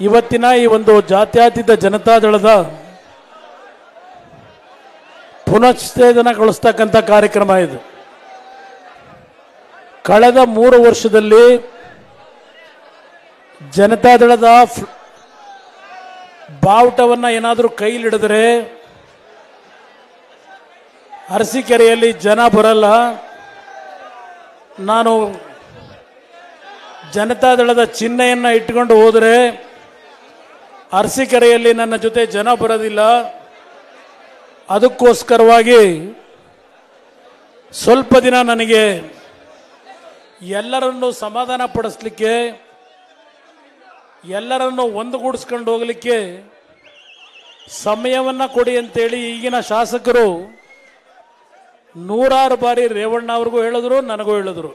ಇವತ್ತಿನ ಈ ಒಂದು ಜಾತ್ಯಾತೀತ ಜನತಾದಳದ ಪುನಶ್ಚೇತನಗೊಳಿಸ್ತಕ್ಕಂಥ ಕಾರ್ಯಕ್ರಮ ಇದು. ಕಳೆದ ಮೂರು ವರ್ಷದಲ್ಲಿ ಜನತಾದಳದ ಬಾವುಟವನ್ನು ಏನಾದರೂ ಕೈಲಿಡಿದ್ರೆ ಅರಸಿಕೆರೆಯಲ್ಲಿ ಜನ ಬರಲ್ಲ. ನಾನು ಜನತಾದಳದ ಚಿಹ್ನೆಯನ್ನು ಇಟ್ಕೊಂಡು ಹೋದರೆ ಅರಸೀಕೆರೆಯಲ್ಲಿ ನನ್ನ ಜೊತೆ ಜನ ಬರೋದಿಲ್ಲ. ಅದಕ್ಕೋಸ್ಕರವಾಗಿ ಸ್ವಲ್ಪ ದಿನ ನನಗೆ ಎಲ್ಲರನ್ನು ಸಮಾಧಾನ ಪಡಿಸ್ಲಿಕ್ಕೆ, ಎಲ್ಲರನ್ನು ಒಂದುಗೂಡಿಸ್ಕೊಂಡು ಹೋಗಲಿಕ್ಕೆ ಸಮಯವನ್ನು ಕೊಡಿ ಅಂತೇಳಿ ಈಗಿನ ಶಾಸಕರು ನೂರಾರು ಬಾರಿ ರೇವಣ್ಣ ಅವ್ರಿಗೂ ಹೇಳಿದ್ರು, ನನಗೂ ಹೇಳಿದ್ರು.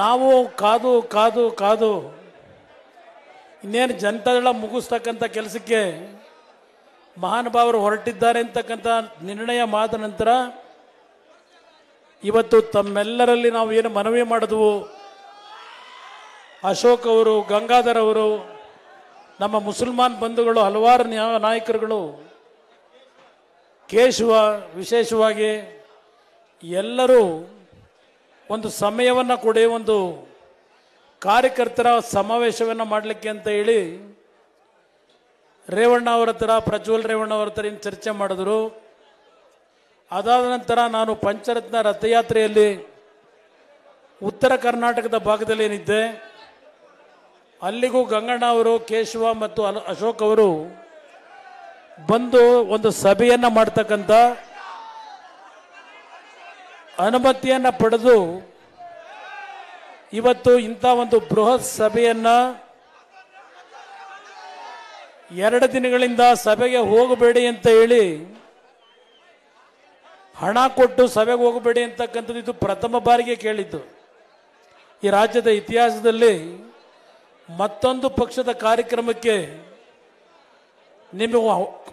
ನಾವು ಕಾದು ಕಾದು ಕಾದು ಇನ್ನೇನು ಜನತಾದಳ ಮುಗಿಸ್ತಕ್ಕಂಥ ಕೆಲಸಕ್ಕೆ ಮಹಾನುಭಾವರು ಹೊರಟಿದ್ದಾರೆ ಅಂತಕ್ಕಂಥ ನಿರ್ಣಯ ಮಾದ ನಂತರ ಇವತ್ತು ತಮ್ಮೆಲ್ಲರಲ್ಲಿ ನಾವು ಏನು ಮನವಿ ಮಾಡಿದ್ವು? ಅಶೋಕ್ ಅವರು, ಗಂಗಾಧರ್ ಅವರು, ನಮ್ಮ ಮುಸಲ್ಮಾನ್ ಬಂಧುಗಳು, ಹಲವಾರು ನ್ಯಾ- ನಾಯಕರುಗಳು, ಕೇಶವ, ವಿಶೇಷವಾಗಿ ಎಲ್ಲರೂ ಒಂದು ಸಮಯವನ್ನು ಕೊಡಿ, ಒಂದು ಕಾರ್ಯಕರ್ತರ ಸಮಾವೇಶವನ್ನು ಮಾಡಲಿಕ್ಕೆ ಅಂತ ಹೇಳಿ ರೇವಣ್ಣ ಅವರ ಹತ್ರ, ಪ್ರಜ್ವಲ್ ರೇವಣ್ಣ ಅವರ ಹತ್ರ ಏನು ಚರ್ಚೆ ಮಾಡಿದ್ರು. ಅದಾದ ನಂತರ ನಾನು ಪಂಚರತ್ನ ರಥಯಾತ್ರೆಯಲ್ಲಿ ಉತ್ತರ ಕರ್ನಾಟಕದ ಭಾಗದಲ್ಲಿ ಏನಿದ್ದೆ, ಅಲ್ಲಿಗೂ ಗಂಗಣ್ಣ ಅವರು, ಕೇಶವ ಮತ್ತು ಅಶೋಕ್ ಅವರು ಬಂದು ಒಂದು ಸಭೆಯನ್ನು ಮಾಡ್ತಕ್ಕಂಥ ಅನುಮತಿಯನ್ನು ಪಡೆದು ಇವತ್ತು ಇಂಥ ಒಂದು ಬೃಹತ್ ಸಭೆಯನ್ನ ಎರಡು ದಿನಗಳಿಂದ ಸಭೆಗೆ ಹೋಗಬೇಡಿ ಅಂತ ಹೇಳಿ ಹಣ ಕೊಟ್ಟು ಸಭೆಗೆ ಹೋಗಬೇಡಿ ಅಂತಕ್ಕಂಥದ್ದು ಇದು ಪ್ರಥಮ ಬಾರಿಗೆ ಕೇಳಿದ್ದು. ಈ ರಾಜ್ಯದ ಇತಿಹಾಸದಲ್ಲಿ ಮತ್ತೊಂದು ಪಕ್ಷದ ಕಾರ್ಯಕ್ರಮಕ್ಕೆ ನಿಮ್ಮ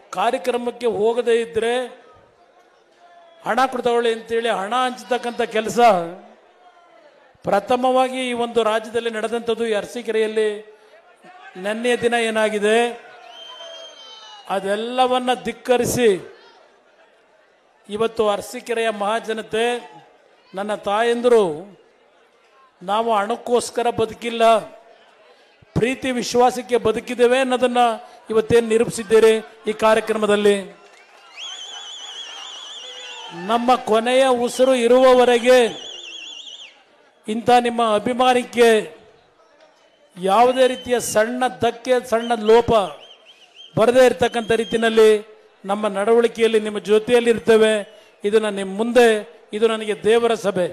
ಕಾರ್ಯಕ್ರಮಕ್ಕೆ ಹೋಗದೇ ಇದ್ದರೆ ಹಣ ಕೊಡ್ತಾವಳಿ ಅಂತೇಳಿ ಹಣ ಹಂಚತಕ್ಕಂಥ ಕೆಲಸ ಪ್ರಥಮವಾಗಿ ಈ ಒಂದು ರಾಜ್ಯದಲ್ಲಿ ನಡೆದಂಥದ್ದು ಈ ಅರಸೀಕೆರೆಯಲ್ಲಿ ನೆನ್ನೆಯ ದಿನ ಏನಾಗಿದೆ? ಅದೆಲ್ಲವನ್ನ ಧಿಕ್ಕರಿಸಿ ಇವತ್ತು ಅರಸೀಕೆರೆಯ ಮಹಾಜನತೆ ನನ್ನ ತಾಯಂದರು, ನಾವು ಹಣಕ್ಕೋಸ್ಕರ ಬದುಕಿಲ್ಲ, ಪ್ರೀತಿ ವಿಶ್ವಾಸಕ್ಕೆ ಬದುಕಿದ್ದೇವೆ ಅನ್ನೋದನ್ನು ಇವತ್ತೇನು ನಿರೂಪಿಸಿದ್ದೀರಿ ಈ ಕಾರ್ಯಕ್ರಮದಲ್ಲಿ? ನಮ್ಮ ಕೊನೆಯ ಉಸಿರು ಇರುವವರೆಗೆ ಇಂಥ ನಿಮ್ಮ ಅಭಿಮಾನಕ್ಕೆ ಯಾವುದೇ ರೀತಿಯ ಸಣ್ಣ ಧಕ್ಕೆ, ಸಣ್ಣ ಲೋಪ ಬರದೇ ಇರತಕ್ಕಂಥ ರೀತಿಯಲ್ಲಿ ನಮ್ಮ ನಡವಳಿಕೆಯಲ್ಲಿ ನಿಮ್ಮ ಜೊತೆಯಲ್ಲಿ ಇರ್ತೇವೆ ಇದು ನಿಮ್ಮ ಮುಂದೆ, ಇದು ನನಗೆ ದೇವರ ಸಭೆ.